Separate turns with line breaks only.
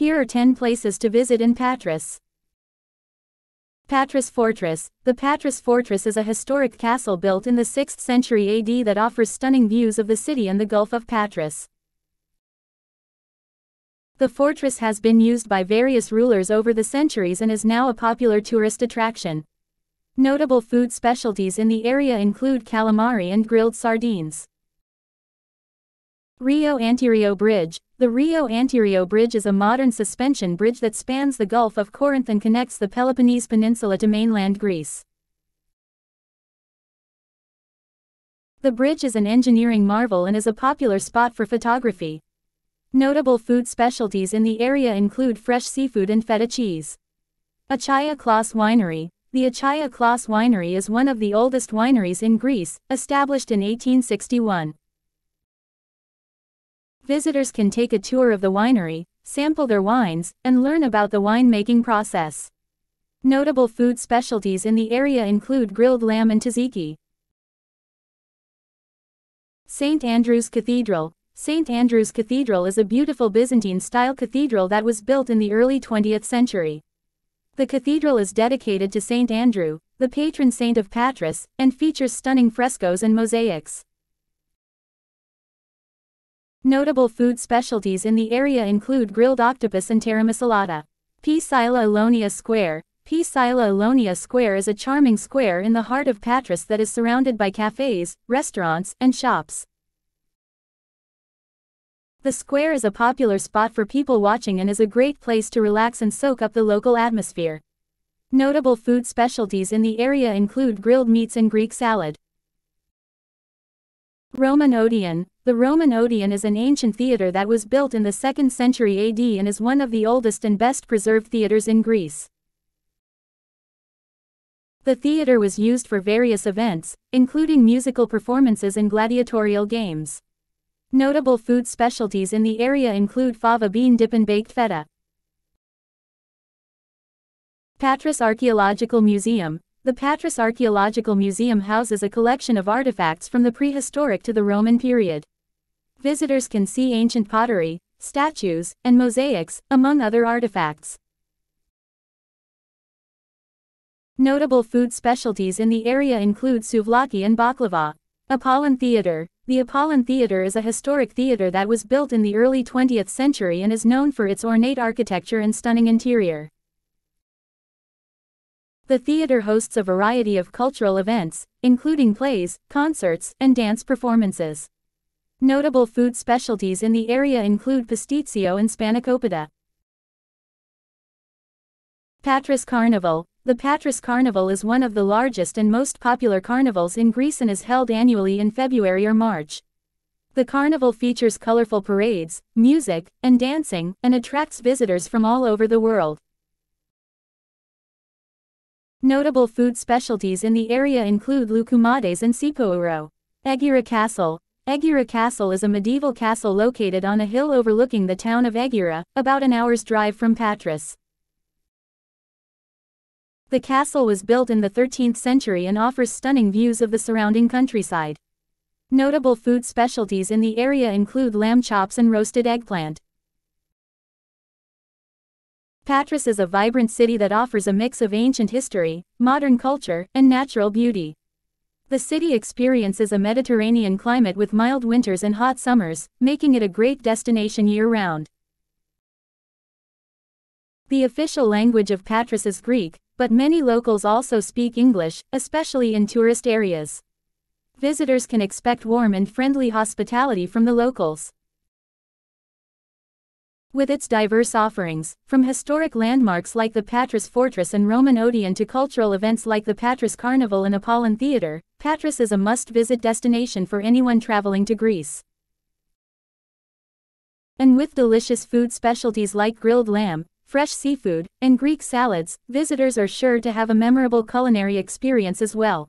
Here are 10 places to visit in Patras. Patras Fortress The Patras Fortress is a historic castle built in the 6th century AD that offers stunning views of the city and the Gulf of Patras. The fortress has been used by various rulers over the centuries and is now a popular tourist attraction. Notable food specialties in the area include calamari and grilled sardines. Rio Antirio Bridge The Rio Antirio Bridge is a modern suspension bridge that spans the Gulf of Corinth and connects the Peloponnese Peninsula to mainland Greece. The bridge is an engineering marvel and is a popular spot for photography. Notable food specialties in the area include fresh seafood and feta cheese. Achaia Clauss Winery The Achaia Clauss Winery is one of the oldest wineries in Greece, established in 1861. Visitors can take a tour of the winery, sample their wines, and learn about the winemaking process. Notable food specialties in the area include grilled lamb and tzatziki. St. Andrew's Cathedral St. Andrew's Cathedral is a beautiful Byzantine-style cathedral that was built in the early 20th century. The cathedral is dedicated to St. Andrew, the patron saint of Patras, and features stunning frescoes and mosaics. Notable food specialties in the area include grilled octopus and taramasalata. Psila Alonia Square Psila Alonia Square is a charming square in the heart of Patras that is surrounded by cafes, restaurants, and shops. The square is a popular spot for people watching and is a great place to relax and soak up the local atmosphere. Notable food specialties in the area include grilled meats and Greek salad. Roman Odeon The Roman Odeon is an ancient theater that was built in the 2nd century AD and is one of the oldest and best preserved theaters in Greece. The theater was used for various events, including musical performances and gladiatorial games. Notable food specialties in the area include fava bean dip and baked feta. Patras Archaeological Museum the Patras Archaeological Museum houses a collection of artifacts from the prehistoric to the Roman period. Visitors can see ancient pottery, statues, and mosaics, among other artifacts. Notable food specialties in the area include souvlaki and baklava. Apollon Theatre The Apollon Theatre is a historic theatre that was built in the early 20th century and is known for its ornate architecture and stunning interior. The theater hosts a variety of cultural events, including plays, concerts, and dance performances. Notable food specialties in the area include pasticcio and spanakopita. Patras Carnival The Patras Carnival is one of the largest and most popular carnivals in Greece and is held annually in February or March. The carnival features colorful parades, music, and dancing, and attracts visitors from all over the world. Notable food specialties in the area include loukoumades and tsipouro. Egira Castle. Egira Castle is a medieval castle located on a hill overlooking the town of Egira, about an hour's drive from Patras. The castle was built in the 13th century and offers stunning views of the surrounding countryside. Notable food specialties in the area include lamb chops and roasted eggplant. Patras is a vibrant city that offers a mix of ancient history, modern culture, and natural beauty. The city experiences a Mediterranean climate with mild winters and hot summers, making it a great destination year-round. The official language of Patras is Greek, but many locals also speak English, especially in tourist areas. Visitors can expect warm and friendly hospitality from the locals. With its diverse offerings, from historic landmarks like the Patras Fortress and Roman Odeon to cultural events like the Patras Carnival and Apollon Theatre, Patras is a must-visit destination for anyone traveling to Greece. And with delicious food specialties like grilled lamb, fresh seafood, and Greek salads, visitors are sure to have a memorable culinary experience as well.